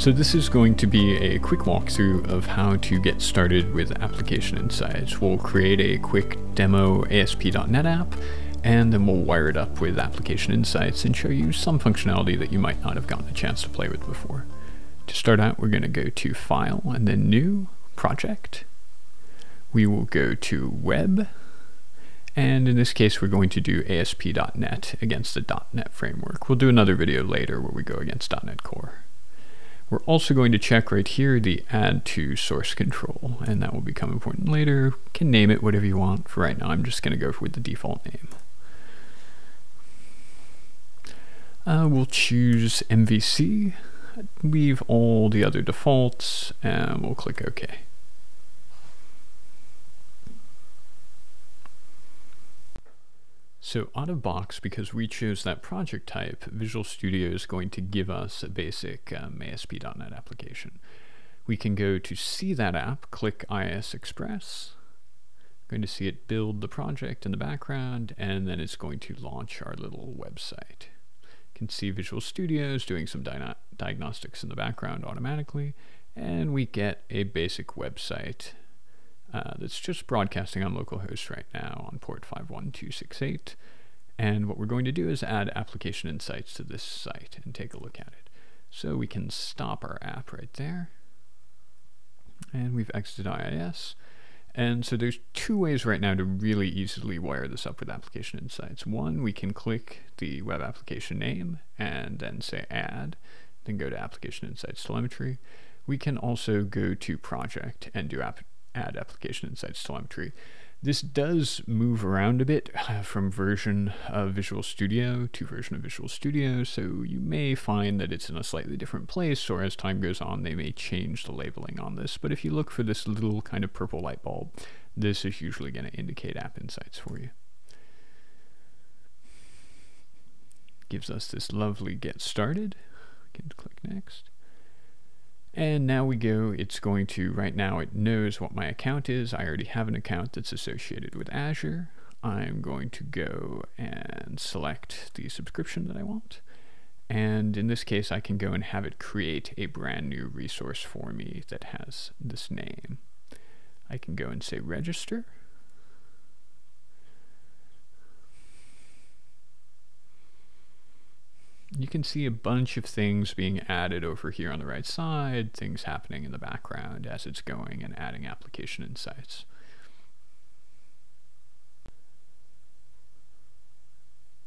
So this is going to be a quick walkthrough of how to get started with Application Insights. We'll create a quick demo ASP.NET app, and then we'll wire it up with Application Insights and show you some functionality that you might not have gotten a chance to play with before. To start out, we're going to go to File and then New, Project. We will go to Web, and in this case, we're going to do ASP.NET against the .NET framework. We'll do another video later where we go against .NET Core. We're also going to check right here the add to source control, and that will become important later. Can name it whatever you want. For right now, I'm just going to go with the default name. Uh, we'll choose MVC, leave all the other defaults, and we'll click OK. So out of box, because we chose that project type, Visual Studio is going to give us a basic um, ASP.NET application. We can go to see that app, click IIS Express, going to see it build the project in the background, and then it's going to launch our little website. You can see Visual Studio is doing some di diagnostics in the background automatically, and we get a basic website uh, that's just broadcasting on localhost right now on port 51268. And what we're going to do is add application insights to this site and take a look at it. So we can stop our app right there. And we've exited IIS. And so there's two ways right now to really easily wire this up with application insights. One, we can click the web application name and then say add, then go to application insights telemetry. We can also go to project and do app add application insights telemetry. This does move around a bit uh, from version of Visual Studio to version of Visual Studio, so you may find that it's in a slightly different place, or as time goes on, they may change the labeling on this. But if you look for this little kind of purple light bulb, this is usually going to indicate App Insights for you. Gives us this lovely Get Started. We can click Next. And now we go, it's going to, right now it knows what my account is. I already have an account that's associated with Azure. I'm going to go and select the subscription that I want. And in this case, I can go and have it create a brand new resource for me that has this name. I can go and say register. You can see a bunch of things being added over here on the right side, things happening in the background as it's going and adding application insights.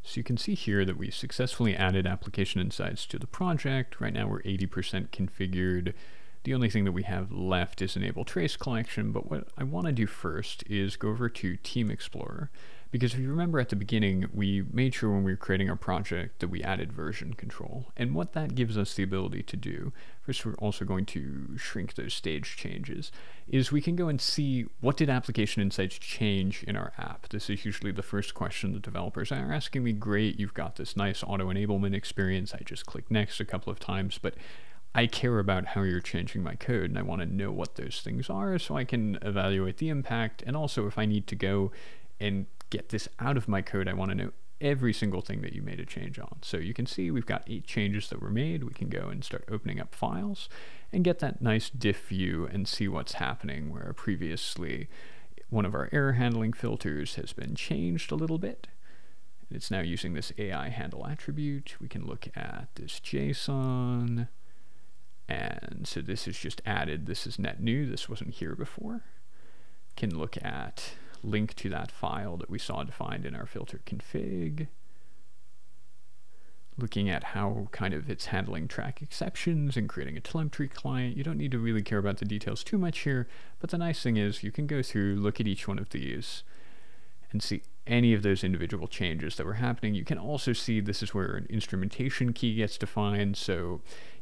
So you can see here that we successfully added application insights to the project. Right now we're 80% configured. The only thing that we have left is enable trace collection, but what I want to do first is go over to Team Explorer because if you remember at the beginning, we made sure when we were creating our project that we added version control. And what that gives us the ability to do, first we're also going to shrink those stage changes, is we can go and see what did application insights change in our app. This is usually the first question the developers are asking me, great, you've got this nice auto enablement experience. I just click next a couple of times, but I care about how you're changing my code and I want to know what those things are so I can evaluate the impact. And also, if I need to go and get this out of my code, I want to know every single thing that you made a change on. So you can see we've got eight changes that were made. We can go and start opening up files and get that nice diff view and see what's happening where previously one of our error handling filters has been changed a little bit. It's now using this AI handle attribute. We can look at this JSON. And so this is just added. This is net new. This wasn't here before. Can look at link to that file that we saw defined in our filter config. Looking at how kind of it's handling track exceptions and creating a telemetry client. You don't need to really care about the details too much here, but the nice thing is you can go through, look at each one of these, and see any of those individual changes that were happening. You can also see this is where an instrumentation key gets defined. So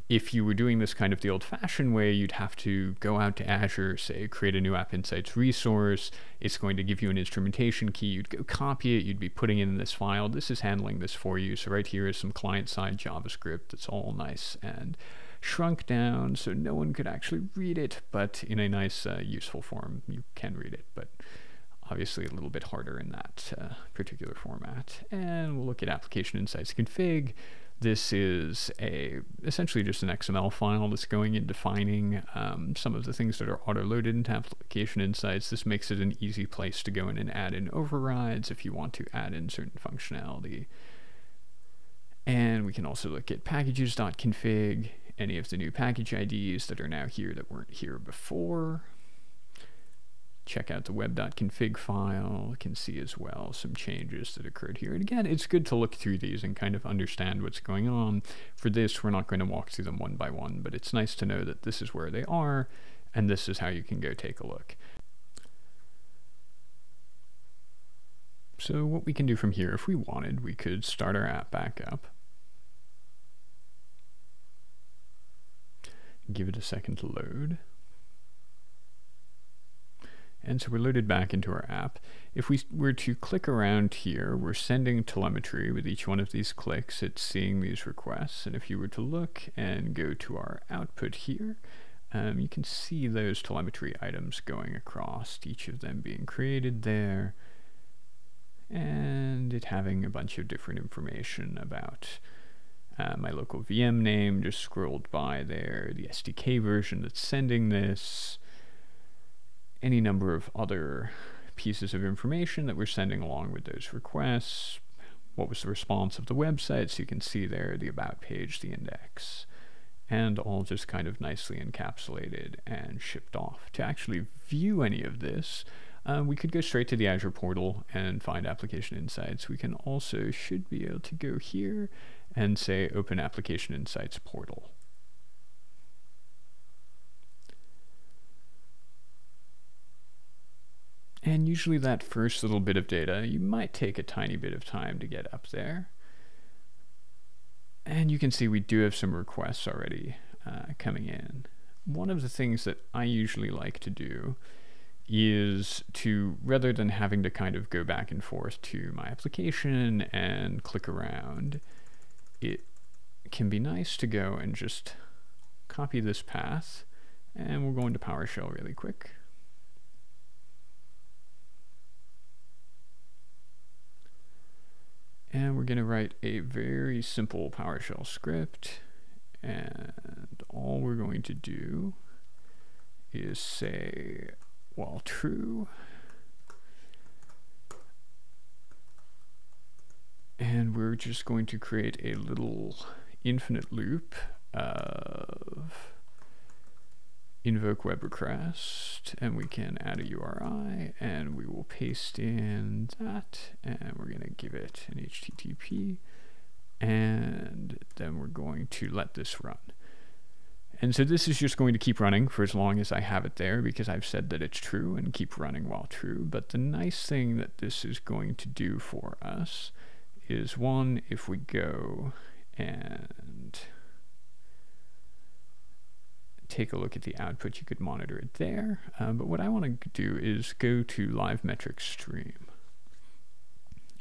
if you were doing this kind of the old fashioned way, you'd have to go out to Azure, say, create a new App Insights resource. It's going to give you an instrumentation key. You'd go copy it. You'd be putting it in this file. This is handling this for you. So right here is some client side JavaScript that's all nice and shrunk down so no one could actually read it, but in a nice, uh, useful form. You can read it, but obviously a little bit harder in that uh, particular format. And we'll look at application insights config This is a essentially just an XML file that's going in defining um, some of the things that are auto-loaded into Application Insights. This makes it an easy place to go in and add in overrides if you want to add in certain functionality. And we can also look at packages.config, any of the new package IDs that are now here that weren't here before check out the web.config file, can see as well some changes that occurred here. And again, it's good to look through these and kind of understand what's going on. For this, we're not going to walk through them one by one, but it's nice to know that this is where they are, and this is how you can go take a look. So what we can do from here, if we wanted, we could start our app back up. Give it a second to load. And so we're loaded back into our app. If we were to click around here, we're sending telemetry with each one of these clicks. It's seeing these requests. And if you were to look and go to our output here, um, you can see those telemetry items going across, each of them being created there, and it having a bunch of different information about uh, my local VM name, just scrolled by there, the SDK version that's sending this, any number of other pieces of information that we're sending along with those requests. What was the response of the website? So you can see there the about page, the index, and all just kind of nicely encapsulated and shipped off. To actually view any of this, uh, we could go straight to the Azure portal and find application insights. We can also should be able to go here and say open application insights portal. And usually that first little bit of data, you might take a tiny bit of time to get up there. And you can see we do have some requests already uh, coming in. One of the things that I usually like to do is to, rather than having to kind of go back and forth to my application and click around, it can be nice to go and just copy this path. And we'll go into PowerShell really quick. And we're going to write a very simple PowerShell script. And all we're going to do is say, while true, and we're just going to create a little infinite loop of invoke web request and we can add a URI and we will paste in that and we're going to give it an HTTP and then we're going to let this run. And so this is just going to keep running for as long as I have it there because I've said that it's true and keep running while true. But the nice thing that this is going to do for us is one, if we go and take a look at the output, you could monitor it there. Um, but what I want to do is go to live metrics stream.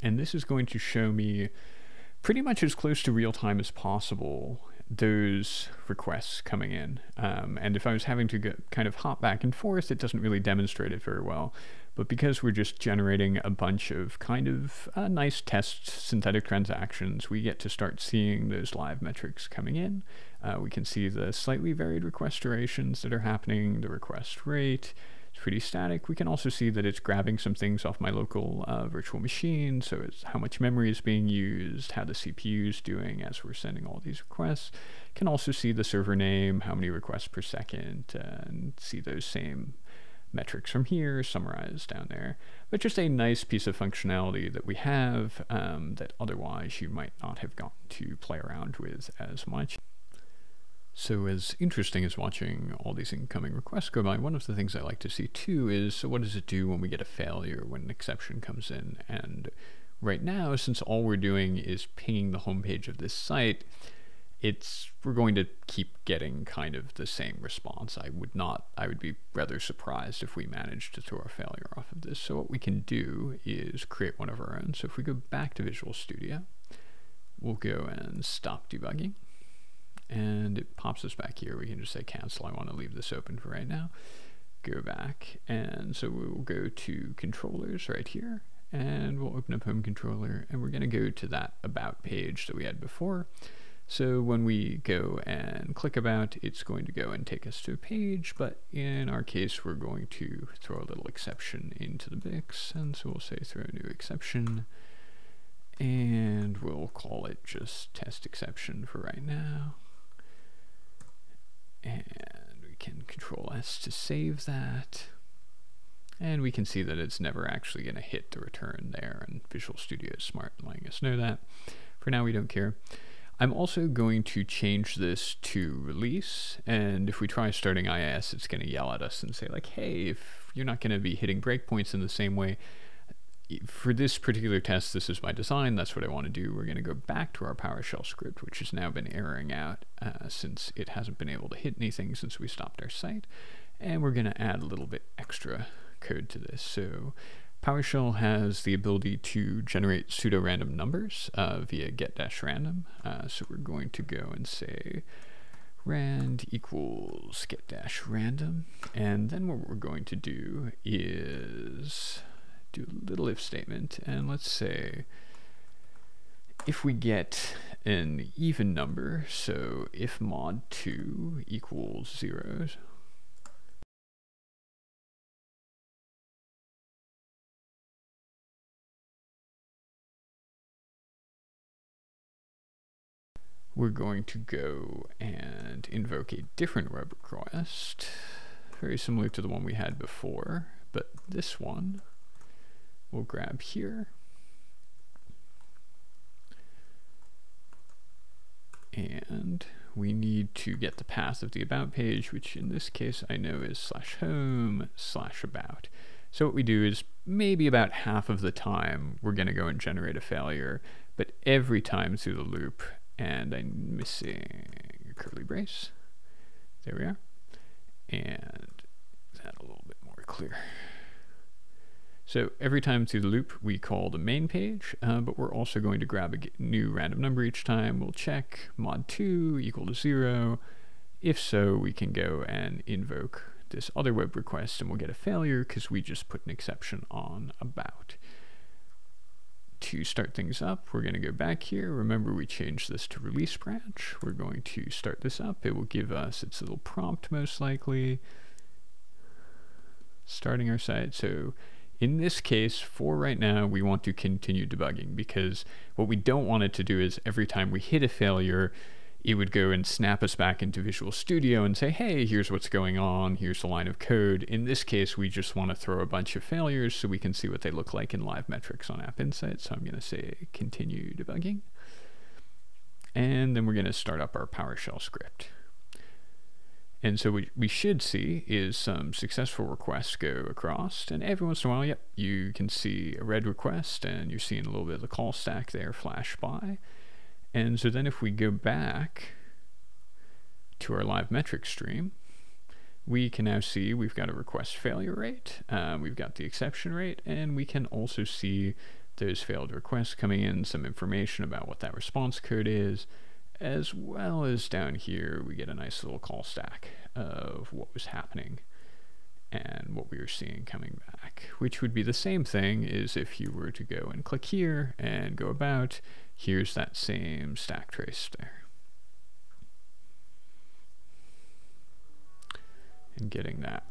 And this is going to show me pretty much as close to real time as possible those requests coming in. Um, and if I was having to get, kind of hop back and forth, it doesn't really demonstrate it very well. But because we're just generating a bunch of kind of uh, nice test synthetic transactions, we get to start seeing those live metrics coming in. Uh, we can see the slightly varied request durations that are happening, the request rate, it's pretty static. We can also see that it's grabbing some things off my local uh, virtual machine. So it's how much memory is being used, how the CPU is doing as we're sending all these requests. Can also see the server name, how many requests per second, and see those same metrics from here summarized down there. But just a nice piece of functionality that we have um, that otherwise you might not have gotten to play around with as much. So as interesting as watching all these incoming requests go by, one of the things I like to see too is so what does it do when we get a failure, when an exception comes in? And right now, since all we're doing is pinging the homepage of this site, it's we're going to keep getting kind of the same response. I would not I would be rather surprised if we managed to throw a failure off of this. So what we can do is create one of our own. So if we go back to Visual Studio, we'll go and stop debugging and it pops us back here. We can just say cancel. I want to leave this open for right now. Go back, and so we will go to controllers right here, and we'll open up home controller, and we're going to go to that about page that we had before. So when we go and click about, it's going to go and take us to a page, but in our case, we're going to throw a little exception into the mix, and so we'll say throw a new exception, and we'll call it just test exception for right now. And we can control S to save that. And we can see that it's never actually going to hit the return there, and Visual Studio is smart letting us know that. For now, we don't care. I'm also going to change this to release, and if we try starting IIS, it's going to yell at us and say like, hey, if you're not going to be hitting breakpoints in the same way, for this particular test, this is my design, that's what I want to do. We're going to go back to our PowerShell script, which has now been erroring out uh, since it hasn't been able to hit anything since we stopped our site, and we're going to add a little bit extra code to this. So PowerShell has the ability to generate pseudo-random numbers uh, via get-random. Uh, so we're going to go and say rand equals get-random. And then what we're going to do is do a little if statement. And let's say if we get an even number, so if mod 2 equals 0, we're going to go and invoke a different web request, very similar to the one we had before, but this one we'll grab here. And we need to get the path of the about page, which in this case I know is slash home slash about. So what we do is maybe about half of the time we're going to go and generate a failure, but every time through the loop and I'm missing a curly brace. There we are. And that a little bit more clear. So every time through the loop, we call the main page, uh, but we're also going to grab a new random number each time. We'll check mod2 equal to 0. If so, we can go and invoke this other web request and we'll get a failure because we just put an exception on about to start things up, we're going to go back here. Remember, we changed this to release branch. We're going to start this up. It will give us its little prompt, most likely, starting our site. So in this case, for right now, we want to continue debugging because what we don't want it to do is every time we hit a failure, it would go and snap us back into Visual Studio and say, hey, here's what's going on, here's the line of code. In this case, we just want to throw a bunch of failures so we can see what they look like in live metrics on App Insight. So I'm going to say continue debugging. And then we're going to start up our PowerShell script. And so what we should see is some successful requests go across, and every once in a while, yep, you can see a red request, and you're seeing a little bit of the call stack there flash by. And so then if we go back to our live metric stream, we can now see we've got a request failure rate, uh, we've got the exception rate, and we can also see those failed requests coming in, some information about what that response code is, as well as down here we get a nice little call stack of what was happening and what we were seeing coming back, which would be the same thing as if you were to go and click here and go about, here's that same stack trace there. And getting that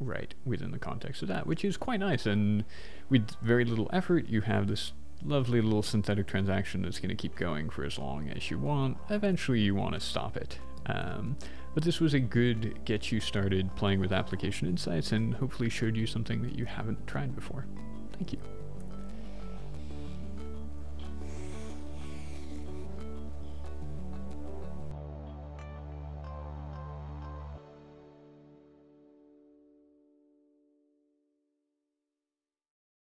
right within the context of that, which is quite nice. And with very little effort, you have this lovely little synthetic transaction that's going to keep going for as long as you want. Eventually, you want to stop it. Um, but this was a good get you started playing with application insights and hopefully showed you something that you haven't tried before. Thank you.